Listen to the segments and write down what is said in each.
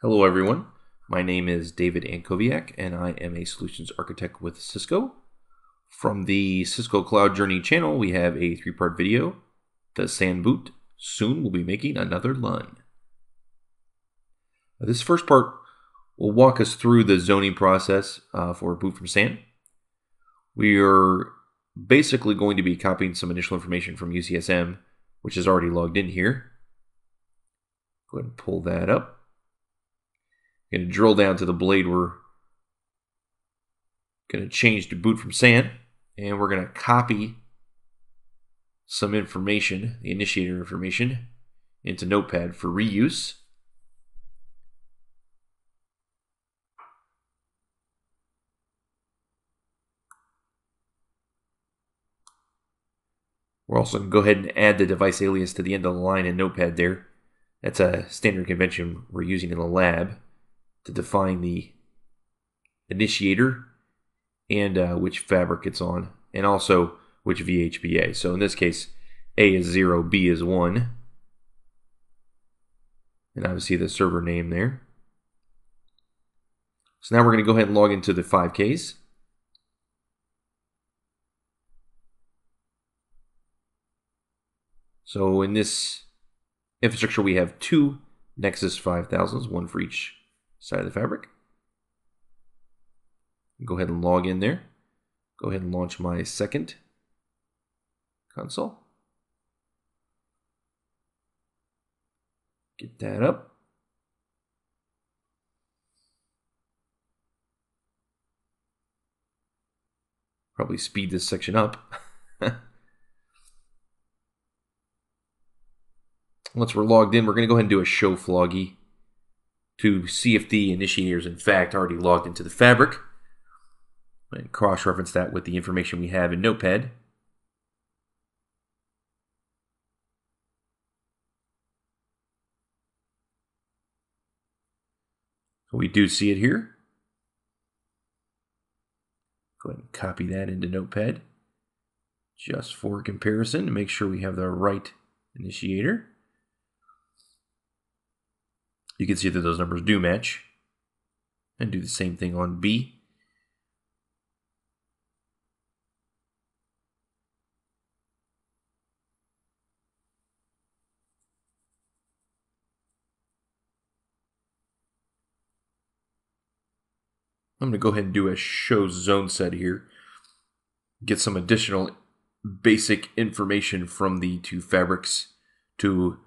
Hello, everyone. My name is David Ankoviak, and I am a solutions architect with Cisco. From the Cisco Cloud Journey channel, we have a three part video. The SAN boot. Soon we'll be making another LUN. This first part will walk us through the zoning process uh, for boot from SAN. We are basically going to be copying some initial information from UCSM, which is already logged in here. Go ahead and pull that up going to drill down to the blade. We're going to change to boot from SAN, and we're going to copy some information, the initiator information, into Notepad for reuse. We're also going to go ahead and add the device alias to the end of the line in Notepad there. That's a standard convention we're using in the lab to define the initiator and uh, which fabric it's on, and also which VHBA. So in this case, A is 0, B is 1. And obviously the server name there. So now we're going to go ahead and log into the 5Ks. So in this infrastructure, we have two Nexus 5000s, one for each side of the fabric. Go ahead and log in there. Go ahead and launch my second console. Get that up. Probably speed this section up. Once we're logged in, we're going to go ahead and do a show flogi to see if the initiator is in fact already logged into the fabric and cross-reference that with the information we have in Notepad. We do see it here. Go ahead and copy that into Notepad just for comparison to make sure we have the right initiator you can see that those numbers do match. And do the same thing on B. I'm going to go ahead and do a show zone set here. Get some additional basic information from the two fabrics to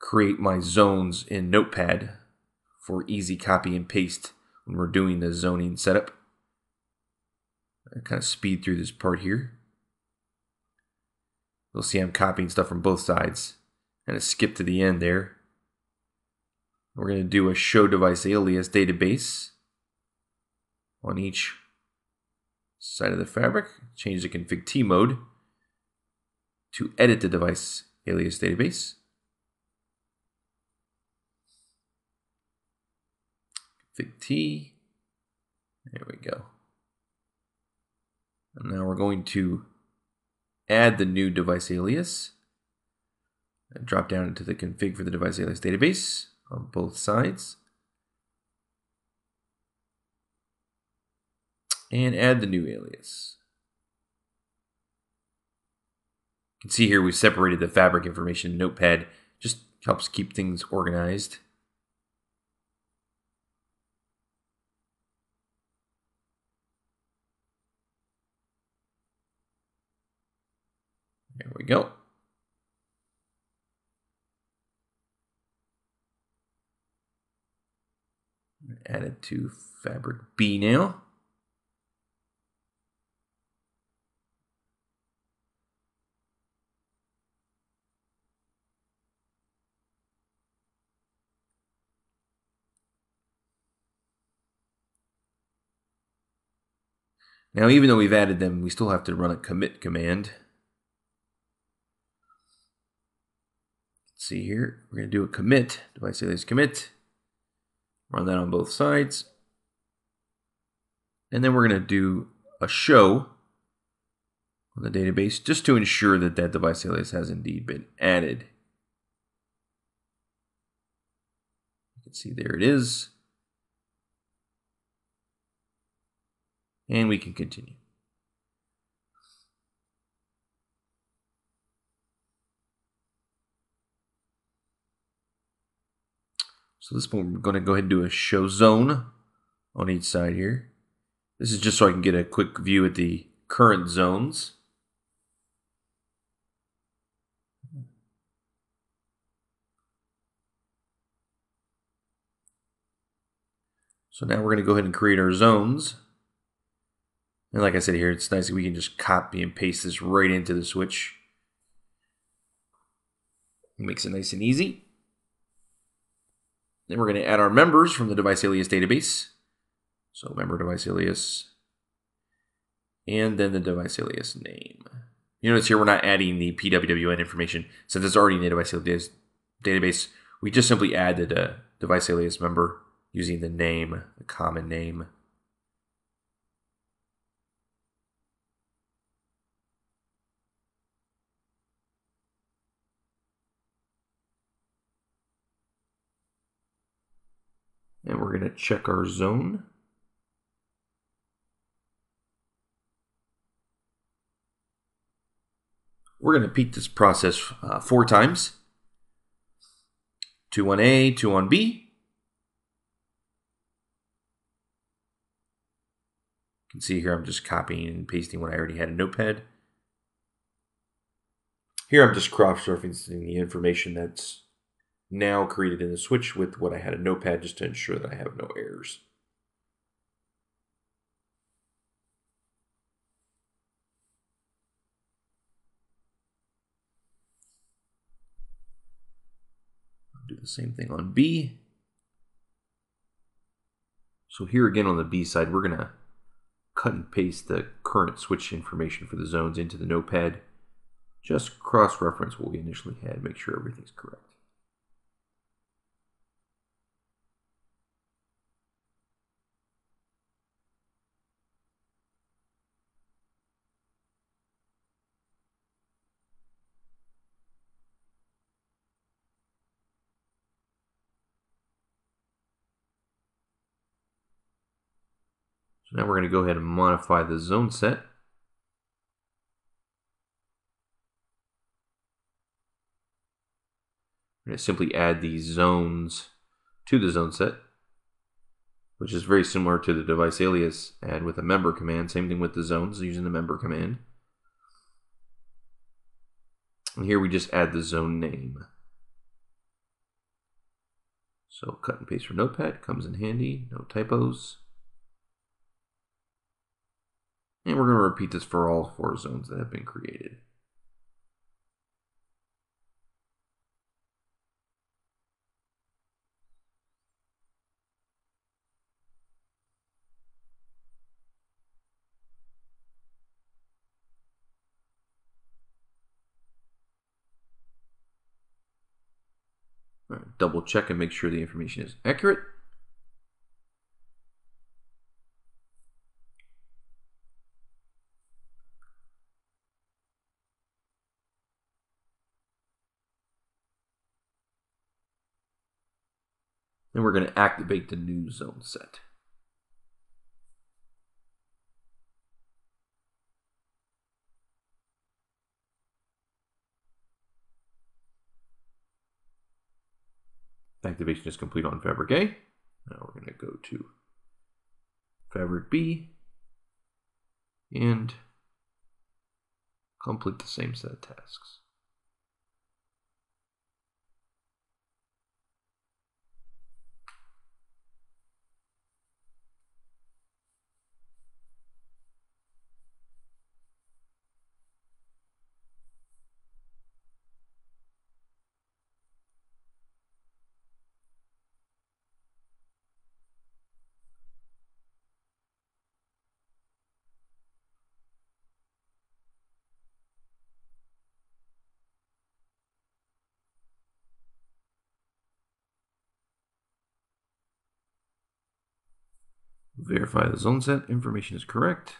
create my zones in Notepad for easy copy and paste when we're doing the zoning setup. I kind of speed through this part here. You'll see I'm copying stuff from both sides. And I skip to the end there. We're going to do a show device alias database on each side of the fabric. Change the config T mode to edit the device alias database. T. There we go. And now we're going to add the new device alias. And drop down into the config for the device alias database on both sides. And add the new alias. You can see here we've separated the fabric information Notepad. Just helps keep things organized. There we go. Add it to fabric B now. Now, even though we've added them, we still have to run a commit command. see here, we're going to do a commit. Device alias commit. Run that on both sides. And then we're going to do a show on the database just to ensure that that device alias has indeed been added. You can see there it is. And we can continue. So this one, we're going to go ahead and do a show zone on each side here. This is just so I can get a quick view at the current zones. So now we're going to go ahead and create our zones. And like I said here, it's nice that we can just copy and paste this right into the switch. It makes it nice and easy. Then we're going to add our members from the device alias database. So member device alias, and then the device alias name. You notice here we're not adding the PWWN information since it's already in the device alias database. We just simply added a device alias member using the name, the common name. Going to check our zone. We're going to repeat this process uh, four times. Two on A, two on B. You can see here I'm just copying and pasting what I already had in Notepad. Here I'm just cross-referencing the information that's now created in the switch with what I had in Notepad just to ensure that I have no errors. do the same thing on B. So here again on the B side, we're going to cut and paste the current switch information for the zones into the notepad. Just cross-reference what we initially had, make sure everything's correct. So now we're going to go ahead and modify the zone set. We're going to simply add these zones to the zone set, which is very similar to the device alias add with a member command. Same thing with the zones using the member command. And here we just add the zone name. So cut and paste from Notepad comes in handy, no typos. And we're going to repeat this for all four zones that have been created. double check and make sure the information is accurate. We're going to activate the new zone set. Activation is complete on Fabric A. Now we're going to go to Fabric B and complete the same set of tasks. Verify the zone set information is correct.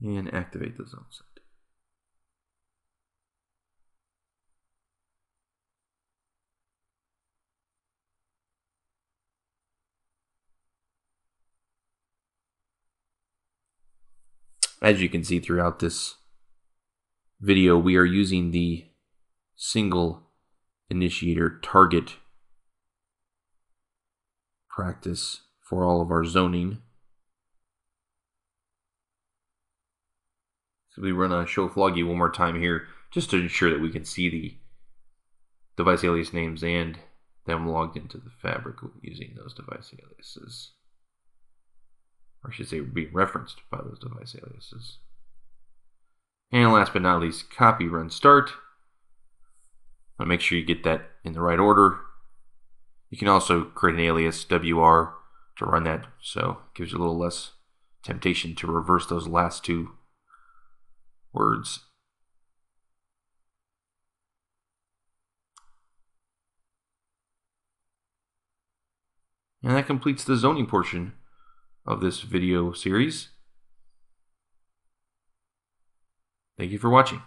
And activate the zone set. As you can see throughout this video, we are using the single initiator target practice for all of our zoning. So we run a show flogi one more time here just to ensure that we can see the device alias names and them logged into the fabric using those device aliases. Or I should say being referenced by those device aliases. And last but not least, copy run start. Make sure you get that in the right order. You can also create an alias WR to run that, so it gives you a little less temptation to reverse those last two words. And that completes the zoning portion of this video series. Thank you for watching.